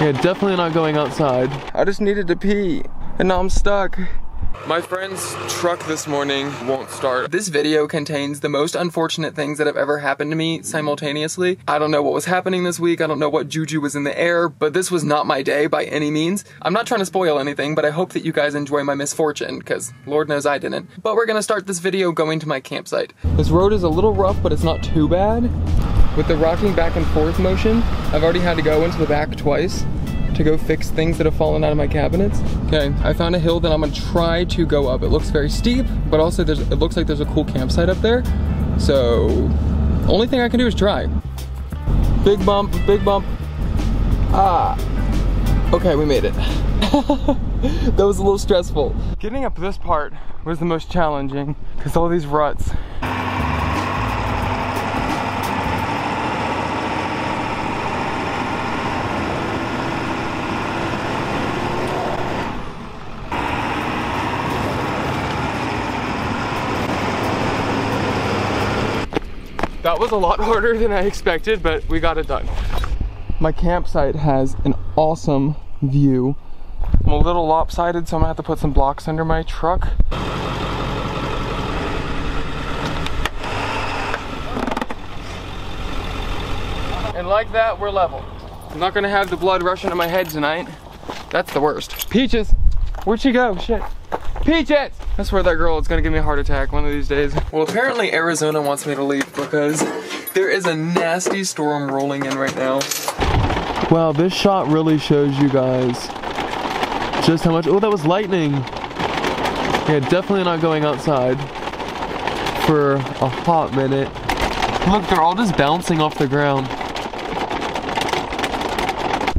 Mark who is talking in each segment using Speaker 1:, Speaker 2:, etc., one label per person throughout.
Speaker 1: Yeah, definitely not going outside. I just needed to pee, and now I'm stuck. My friend's truck this morning won't start. This video contains the most unfortunate things that have ever happened to me simultaneously. I don't know what was happening this week. I don't know what juju was in the air, but this was not my day by any means. I'm not trying to spoil anything, but I hope that you guys enjoy my misfortune, because Lord knows I didn't. But we're gonna start this video going to my campsite. This road is a little rough, but it's not too bad. With the rocking back and forth motion, I've already had to go into the back twice to go fix things that have fallen out of my cabinets. Okay, I found a hill that I'm gonna try to go up. It looks very steep, but also there's, it looks like there's a cool campsite up there. So, only thing I can do is try. Big bump, big bump. Ah. Okay, we made it. that was a little stressful. Getting up this part was the most challenging because all these ruts. Was a lot harder than I expected, but we got it done. My campsite has an awesome view. I'm a little lopsided, so I'm gonna have to put some blocks under my truck. And like that, we're level. I'm not gonna have the blood rushing to my head tonight. That's the worst. Peaches, where'd she go? Shit. Peaches! I swear that girl is gonna give me a heart attack one of these days. Well, apparently Arizona wants me to leave because there is a nasty storm rolling in right now. Wow, this shot really shows you guys just how much, oh, that was lightning. Yeah, definitely not going outside for a hot minute. Look, they're all just bouncing off the ground.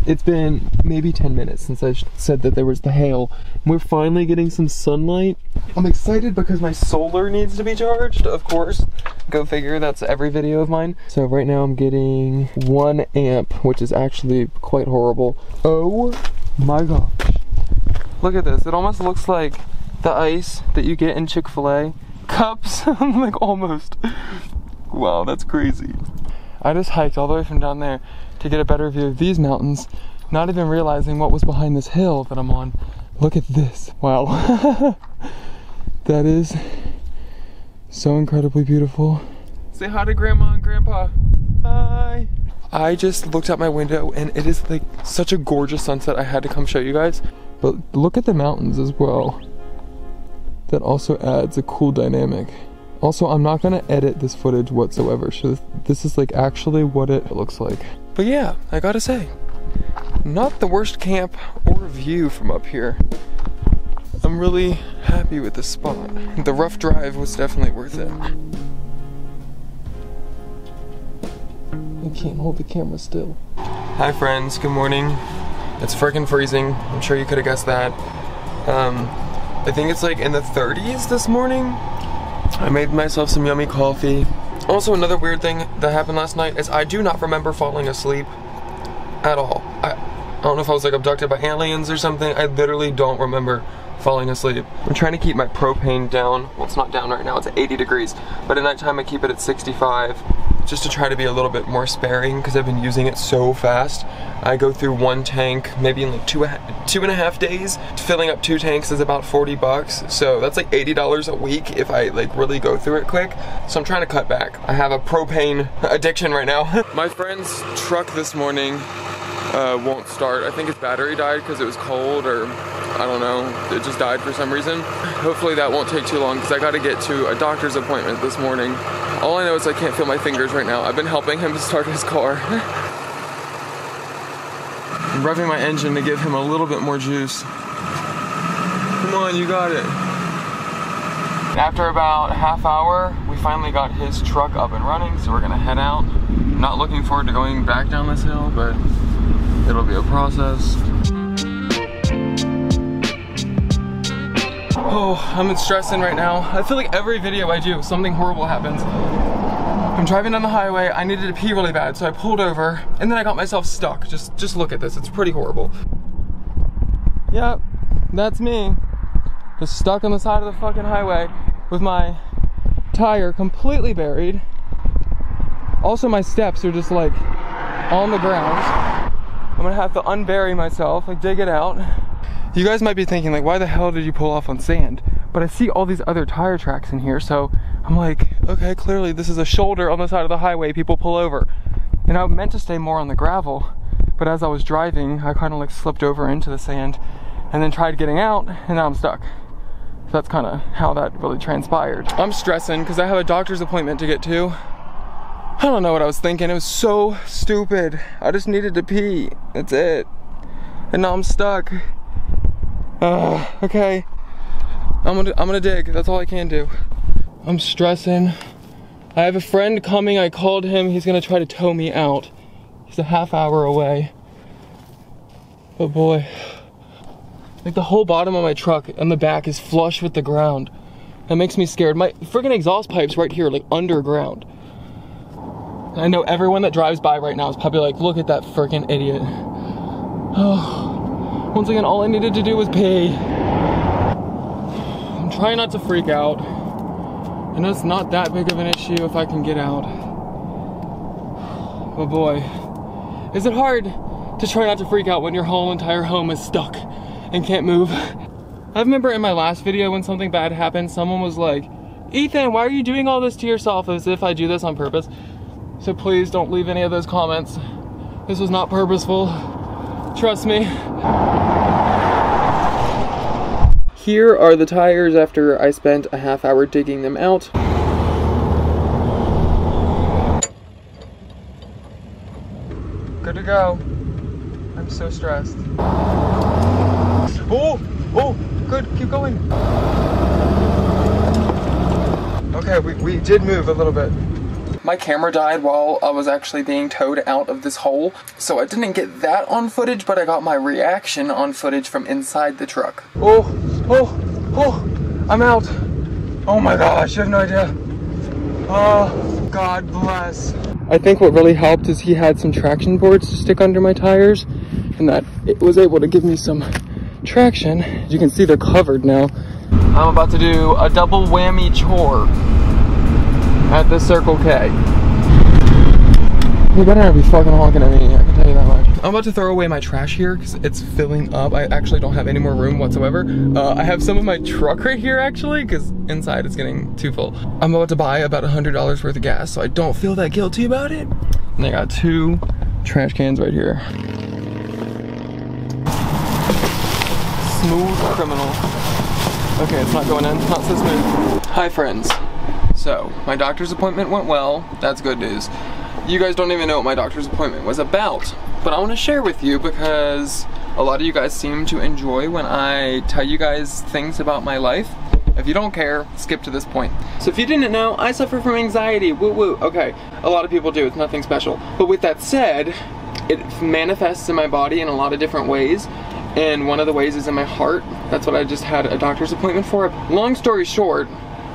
Speaker 1: It's been maybe 10 minutes since I said that there was the hail. We're finally getting some sunlight. I'm excited because my solar needs to be charged, of course. Go figure, that's every video of mine. So right now I'm getting one amp, which is actually quite horrible. Oh my gosh. Look at this, it almost looks like the ice that you get in Chick-fil-A cups, like almost. Wow, that's crazy. I just hiked all the way from down there to get a better view of these mountains, not even realizing what was behind this hill that I'm on. Look at this. Wow. that is so incredibly beautiful. Say hi to grandma and grandpa. Hi. I just looked out my window and it is like such a gorgeous sunset. I had to come show you guys. But look at the mountains as well. That also adds a cool dynamic. Also, I'm not gonna edit this footage whatsoever. So this is like actually what it looks like. But yeah, I gotta say, not the worst camp or view from up here. I'm really happy with this spot. The rough drive was definitely worth it. I can't hold the camera still. Hi friends, good morning. It's freaking freezing. I'm sure you could have guessed that. Um, I think it's like in the 30s this morning. I made myself some yummy coffee. Also, another weird thing that happened last night is I do not remember falling asleep at all. I, don't know if I was like abducted by aliens or something. I literally don't remember falling asleep. I'm trying to keep my propane down. Well, it's not down right now, it's 80 degrees. But at nighttime I keep it at 65 just to try to be a little bit more sparing because I've been using it so fast. I go through one tank maybe in like two, two and a half days. Filling up two tanks is about 40 bucks. So that's like $80 a week if I like really go through it quick. So I'm trying to cut back. I have a propane addiction right now. My friend's truck this morning uh, won't start. I think his battery died because it was cold or I don't know, it just died for some reason. Hopefully that won't take too long because I got to get to a doctor's appointment this morning. All I know is I can't feel my fingers right now. I've been helping him to start his car. I'm revving my engine to give him a little bit more juice. Come on, you got it. After about half hour, we finally got his truck up and running, so we're gonna head out. Not looking forward to going back down this hill, but it'll be a process. Oh, I'm stressing right now. I feel like every video I do, something horrible happens. I'm driving down the highway, I needed to pee really bad, so I pulled over, and then I got myself stuck. Just, just look at this, it's pretty horrible. Yep, that's me. Just stuck on the side of the fucking highway with my tire completely buried. Also, my steps are just like on the ground. I'm gonna have to unbury myself, like dig it out. You guys might be thinking like, why the hell did you pull off on sand? But I see all these other tire tracks in here, so I'm like, okay, clearly this is a shoulder on the side of the highway people pull over. And I meant to stay more on the gravel, but as I was driving, I kind of like slipped over into the sand and then tried getting out, and now I'm stuck. So that's kind of how that really transpired. I'm stressing because I have a doctor's appointment to get to. I don't know what I was thinking. It was so stupid. I just needed to pee. That's it. And now I'm stuck. Uh, okay. I'm gonna I'm gonna dig. That's all I can do. I'm stressing. I have a friend coming. I called him. He's gonna try to tow me out. He's a half hour away. But boy, like the whole bottom of my truck and the back is flush with the ground. That makes me scared. My freaking exhaust pipe's right here, like underground. I know everyone that drives by right now is probably like, look at that freaking idiot. Oh, once again, all I needed to do was pee. I'm trying not to freak out. I know it's not that big of an issue if I can get out. But boy, is it hard to try not to freak out when your whole entire home is stuck and can't move. I remember in my last video when something bad happened, someone was like, Ethan, why are you doing all this to yourself as if I do this on purpose? So please don't leave any of those comments. This was not purposeful. Trust me. Here are the tires after I spent a half hour digging them out. Good to go. I'm so stressed. Oh, oh, good, keep going. Okay, we, we did move a little bit. My camera died while I was actually being towed out of this hole, so I didn't get that on footage, but I got my reaction on footage from inside the truck. Oh, oh, oh, I'm out. Oh my gosh, you have no idea. Oh, God bless. I think what really helped is he had some traction boards to stick under my tires, and that it was able to give me some traction. As you can see, they're covered now. I'm about to do a double whammy chore at the Circle K. You better not be fucking honking at me, I can tell you that much. I'm about to throw away my trash here because it's filling up. I actually don't have any more room whatsoever. Uh, I have some of my truck right here actually because inside it's getting too full. I'm about to buy about $100 worth of gas so I don't feel that guilty about it. And I got two trash cans right here. Smooth criminal. Okay, it's not going in, not so smooth. Hi friends. So, my doctor's appointment went well. That's good news. You guys don't even know what my doctor's appointment was about. But I want to share with you because a lot of you guys seem to enjoy when I tell you guys things about my life. If you don't care, skip to this point. So if you didn't know, I suffer from anxiety. Woo woo. Okay, a lot of people do. It's nothing special. But with that said, it manifests in my body in a lot of different ways. And one of the ways is in my heart. That's what I just had a doctor's appointment for. Long story short,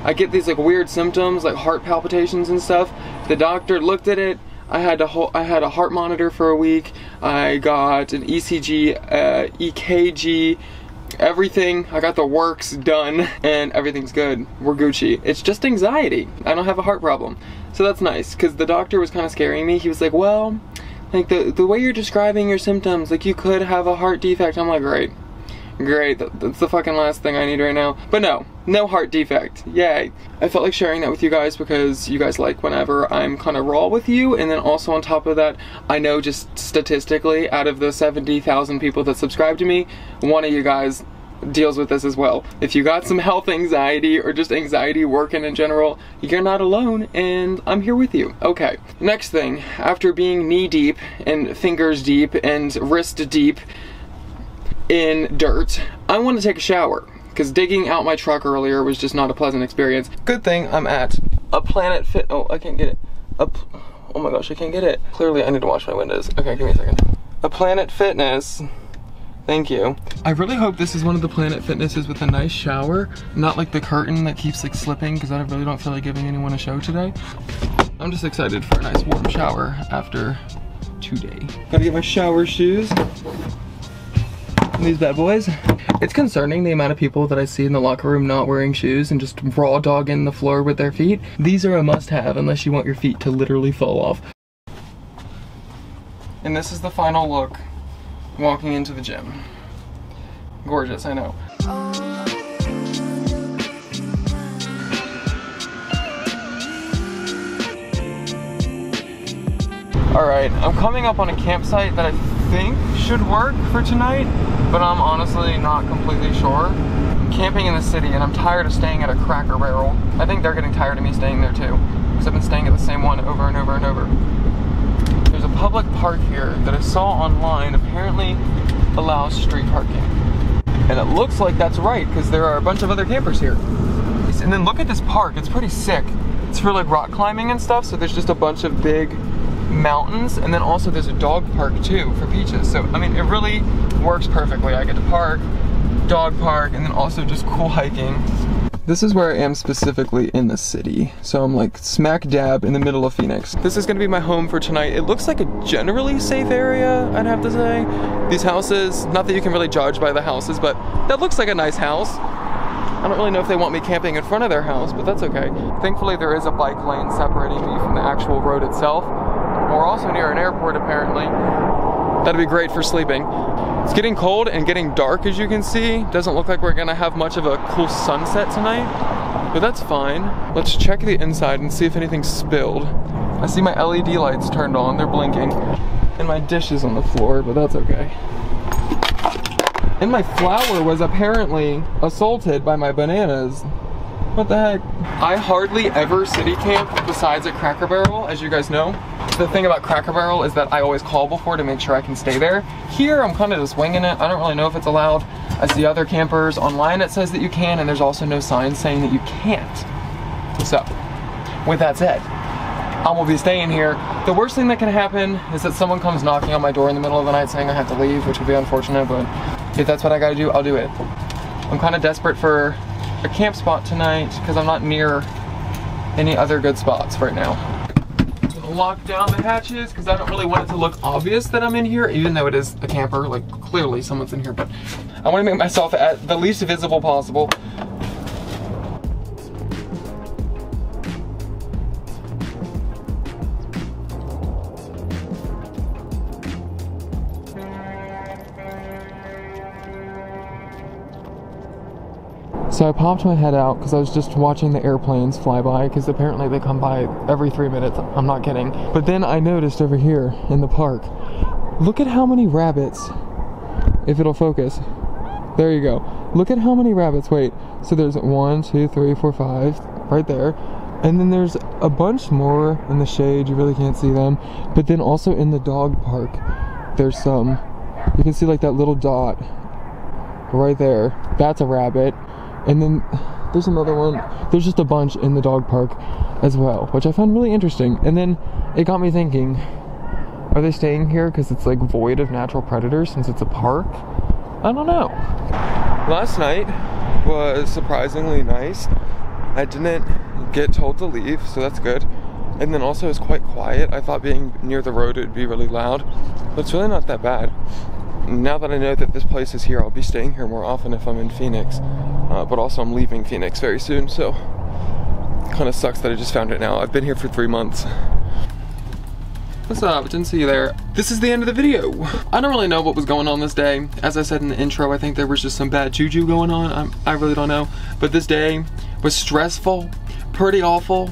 Speaker 1: I get these like weird symptoms like heart palpitations and stuff. The doctor looked at it. I had to I had a heart monitor for a week. I got an ECG, uh, EKG, everything. I got the works done and everything's good. We're Gucci. It's just anxiety. I don't have a heart problem. So that's nice because the doctor was kind of scaring me. He was like, well, like the, the way you're describing your symptoms, like you could have a heart defect. I'm like, great. Great, that's the fucking last thing I need right now. But no, no heart defect. Yay. I felt like sharing that with you guys because you guys like whenever I'm kind of raw with you. And then also on top of that, I know just statistically, out of the 70,000 people that subscribe to me, one of you guys deals with this as well. If you got some health anxiety or just anxiety working in general, you're not alone and I'm here with you. Okay, next thing, after being knee deep and fingers deep and wrist deep in dirt, I want to take a shower because digging out my truck earlier was just not a pleasant experience. Good thing I'm at a Planet Fit. Oh, I can't get it. A oh my gosh, I can't get it. Clearly, I need to wash my windows. Okay, give me a second. A Planet Fitness. Thank you. I really hope this is one of the Planet Fitnesses with a nice shower, not like the curtain that keeps like slipping because I really don't feel like giving anyone a show today. I'm just excited for a nice warm shower after today. Gotta get my shower shoes these bad boys. It's concerning the amount of people that I see in the locker room not wearing shoes and just raw dogging the floor with their feet. These are a must have unless you want your feet to literally fall off. And this is the final look. walking into the gym. Gorgeous, I know. All right, I'm coming up on a campsite that I think should work for tonight, but I'm honestly not completely sure. I'm camping in the city and I'm tired of staying at a Cracker Barrel. I think they're getting tired of me staying there too, because I've been staying at the same one over and over and over. There's a public park here that I saw online apparently allows street parking. And it looks like that's right, because there are a bunch of other campers here. And then look at this park, it's pretty sick. It's for like rock climbing and stuff, so there's just a bunch of big mountains, and then also there's a dog park too for Peaches. So, I mean, it really works perfectly. I get to park, dog park, and then also just cool hiking. This is where I am specifically in the city. So I'm like smack dab in the middle of Phoenix. This is gonna be my home for tonight. It looks like a generally safe area, I'd have to say. These houses, not that you can really judge by the houses, but that looks like a nice house. I don't really know if they want me camping in front of their house, but that's okay. Thankfully, there is a bike lane separating me from the actual road itself. We're also near an airport, apparently. That'd be great for sleeping. It's getting cold and getting dark, as you can see. Doesn't look like we're gonna have much of a cool sunset tonight, but that's fine. Let's check the inside and see if anything's spilled. I see my LED lights turned on, they're blinking. And my dish is on the floor, but that's okay. And my flower was apparently assaulted by my bananas. What the heck? I hardly ever city camp besides at Cracker Barrel, as you guys know. The thing about Cracker Barrel is that I always call before to make sure I can stay there. Here, I'm kind of just winging it. I don't really know if it's allowed. I see other campers online it says that you can, and there's also no sign saying that you can't. So, with that said, I'm gonna be staying here. The worst thing that can happen is that someone comes knocking on my door in the middle of the night saying I have to leave, which would be unfortunate, but if that's what I gotta do, I'll do it. I'm kind of desperate for a camp spot tonight because I'm not near any other good spots right now. I'm gonna lock down the hatches because I don't really want it to look obvious that I'm in here, even though it is a camper, like clearly someone's in here, but I wanna make myself at the least visible possible. So I popped my head out because I was just watching the airplanes fly by because apparently they come by every three minutes. I'm not kidding. But then I noticed over here in the park, look at how many rabbits, if it'll focus. There you go. Look at how many rabbits. Wait, so there's one, two, three, four, five, right there. And then there's a bunch more in the shade. You really can't see them. But then also in the dog park, there's some. You can see like that little dot right there. That's a rabbit. And then there's another one. There's just a bunch in the dog park as well, which I found really interesting. And then it got me thinking, are they staying here because it's like void of natural predators since it's a park? I don't know. Last night was surprisingly nice. I didn't get told to leave, so that's good. And then also it's quite quiet. I thought being near the road it would be really loud, but it's really not that bad now that I know that this place is here, I'll be staying here more often if I'm in Phoenix. Uh, but also, I'm leaving Phoenix very soon, so kind of sucks that I just found it now. I've been here for three months. What's up? Didn't see you there. This is the end of the video. I don't really know what was going on this day. As I said in the intro, I think there was just some bad juju going on. I'm, I really don't know. But this day was stressful, pretty awful.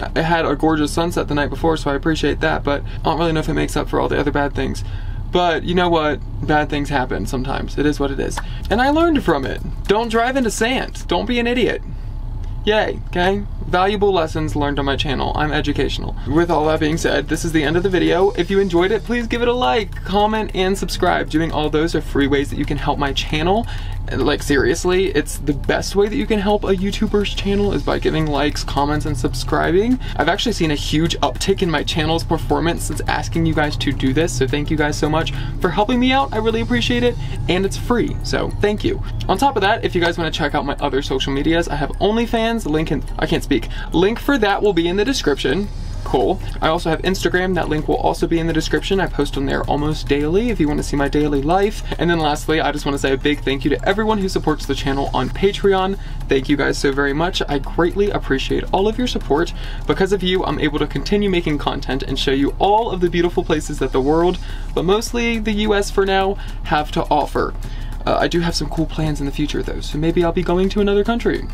Speaker 1: It had a gorgeous sunset the night before, so I appreciate that, but I don't really know if it makes up for all the other bad things. But you know what? Bad things happen sometimes. It is what it is. And I learned from it. Don't drive into sand. Don't be an idiot. Yay, okay? Valuable lessons learned on my channel. I'm educational. With all that being said, this is the end of the video. If you enjoyed it, please give it a like, comment, and subscribe. Doing all those are free ways that you can help my channel. Like seriously, it's the best way that you can help a YouTuber's channel is by giving likes, comments, and subscribing. I've actually seen a huge uptick in my channel's performance since asking you guys to do this, so thank you guys so much for helping me out. I really appreciate it, and it's free, so thank you. On top of that, if you guys want to check out my other social medias, I have OnlyFans, link in, I can't speak, link for that will be in the description. Cool. I also have Instagram. That link will also be in the description. I post on there almost daily if you want to see my daily life. And then lastly, I just want to say a big thank you to everyone who supports the channel on Patreon. Thank you guys so very much. I greatly appreciate all of your support. Because of you, I'm able to continue making content and show you all of the beautiful places that the world, but mostly the US for now, have to offer. Uh, I do have some cool plans in the future though, so maybe I'll be going to another country.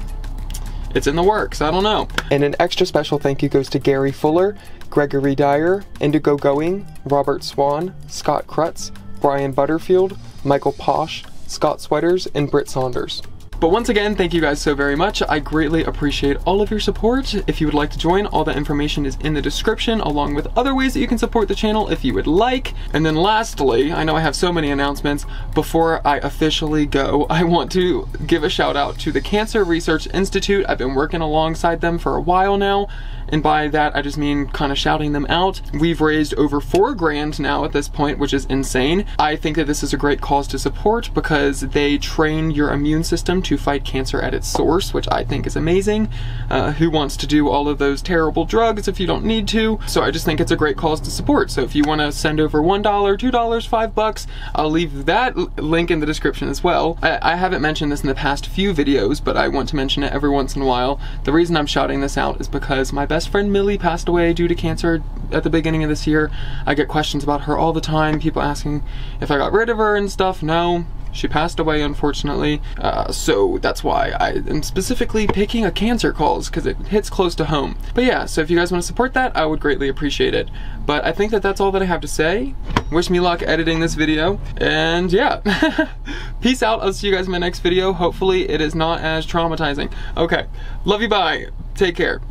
Speaker 1: It's in the works, I don't know. And an extra special thank you goes to Gary Fuller, Gregory Dyer, Indigo Going, Robert Swan, Scott Krutz, Brian Butterfield, Michael Posh, Scott Sweaters, and Britt Saunders. But once again, thank you guys so very much. I greatly appreciate all of your support. If you would like to join, all that information is in the description, along with other ways that you can support the channel if you would like. And then lastly, I know I have so many announcements, before I officially go, I want to give a shout out to the Cancer Research Institute. I've been working alongside them for a while now, and by that I just mean kind of shouting them out. We've raised over four grand now at this point, which is insane. I think that this is a great cause to support because they train your immune system to fight cancer at its source, which I think is amazing. Uh, who wants to do all of those terrible drugs if you don't need to? So I just think it's a great cause to support. So if you want to send over $1, $2, 5 bucks, I'll leave that link in the description as well. I, I haven't mentioned this in the past few videos, but I want to mention it every once in a while. The reason I'm shouting this out is because my best best friend Millie passed away due to cancer at the beginning of this year. I get questions about her all the time, people asking if I got rid of her and stuff. No, she passed away, unfortunately, uh, so that's why I am specifically picking a cancer cause, because it hits close to home. But yeah, so if you guys want to support that, I would greatly appreciate it. But I think that that's all that I have to say. Wish me luck editing this video, and yeah. Peace out, I'll see you guys in my next video. Hopefully it is not as traumatizing. Okay, love you, bye. Take care.